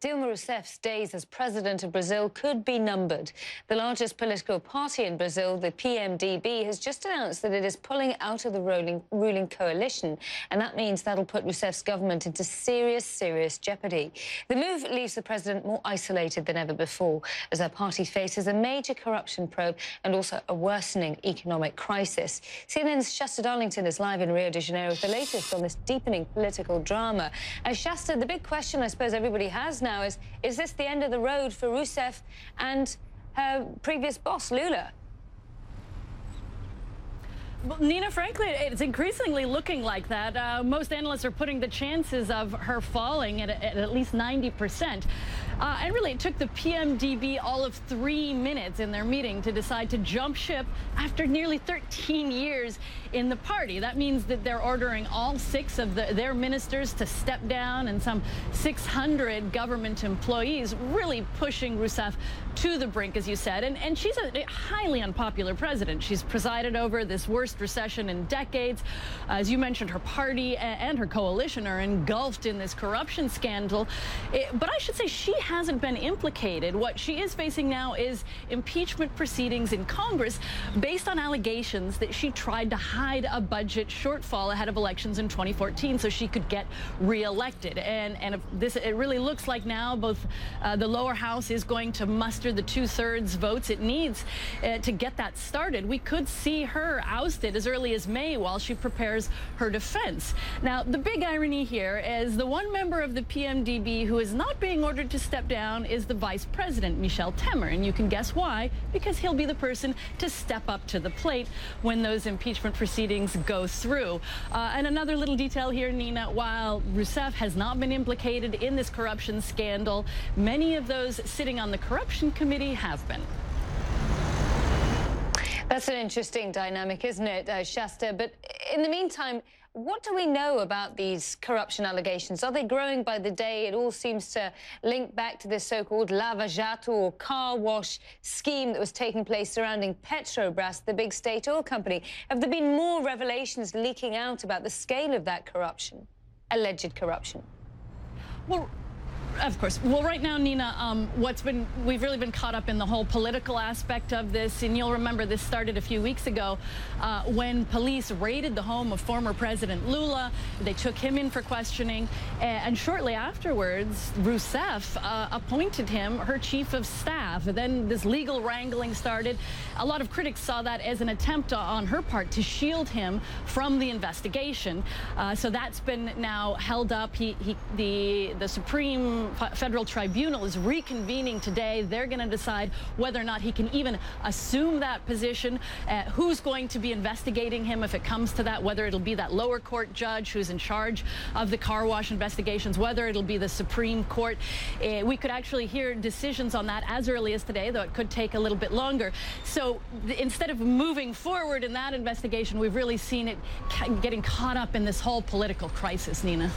Dilma Rousseff's days as president of Brazil could be numbered. The largest political party in Brazil, the PMDB, has just announced that it is pulling out of the ruling, ruling coalition, and that means that'll put Rousseff's government into serious, serious jeopardy. The move leaves the president more isolated than ever before, as her party faces a major corruption probe and also a worsening economic crisis. CNN's Shasta Darlington is live in Rio de Janeiro with the latest on this deepening political drama. As Shasta, the big question I suppose everybody has now now is, is this the end of the road for Rousseff and her previous boss, Lula? Well, Nina, frankly, it's increasingly looking like that. Uh, most analysts are putting the chances of her falling at, at, at least 90 percent. Uh, and really, it took the PMDB all of three minutes in their meeting to decide to jump ship after nearly 13 years in the party. That means that they're ordering all six of the, their ministers to step down and some 600 government employees, really pushing Rousseff to the brink, as you said. And, and she's a highly unpopular president. She's presided over this worst recession in decades. As you mentioned, her party and her coalition are engulfed in this corruption scandal. It, but I should say she hasn't been implicated. What she is facing now is impeachment proceedings in Congress based on allegations that she tried to hide a budget shortfall ahead of elections in 2014 so she could get reelected. And, and this, it really looks like now both uh, the lower house is going to muster the two thirds votes it needs uh, to get that started. We could see her ousted as early as May while she prepares her defense. Now, the big irony here is the one member of the PMDB who is not being ordered to step step down is the vice president, Michel Temer. And you can guess why, because he'll be the person to step up to the plate when those impeachment proceedings go through. Uh, and another little detail here, Nina, while Rousseff has not been implicated in this corruption scandal, many of those sitting on the corruption committee have been. That's an interesting dynamic, isn't it, uh, Shasta? But in the meantime, what do we know about these corruption allegations? Are they growing by the day? It all seems to link back to this so-called Lava Jato or car wash scheme that was taking place surrounding Petrobras, the big state oil company. Have there been more revelations leaking out about the scale of that corruption, alleged corruption? Well, of course. Well, right now, Nina, um, what's been we've really been caught up in the whole political aspect of this, and you'll remember this started a few weeks ago uh, when police raided the home of former President Lula. They took him in for questioning, and shortly afterwards, Rousseff uh, appointed him her chief of staff. Then this legal wrangling started. A lot of critics saw that as an attempt on her part to shield him from the investigation. Uh, so that's been now held up. He, he the the Supreme federal tribunal is reconvening today. They're going to decide whether or not he can even assume that position, uh, who's going to be investigating him if it comes to that, whether it'll be that lower court judge who's in charge of the car wash investigations, whether it'll be the Supreme Court. Uh, we could actually hear decisions on that as early as today, though it could take a little bit longer. So instead of moving forward in that investigation, we've really seen it getting caught up in this whole political crisis, Nina.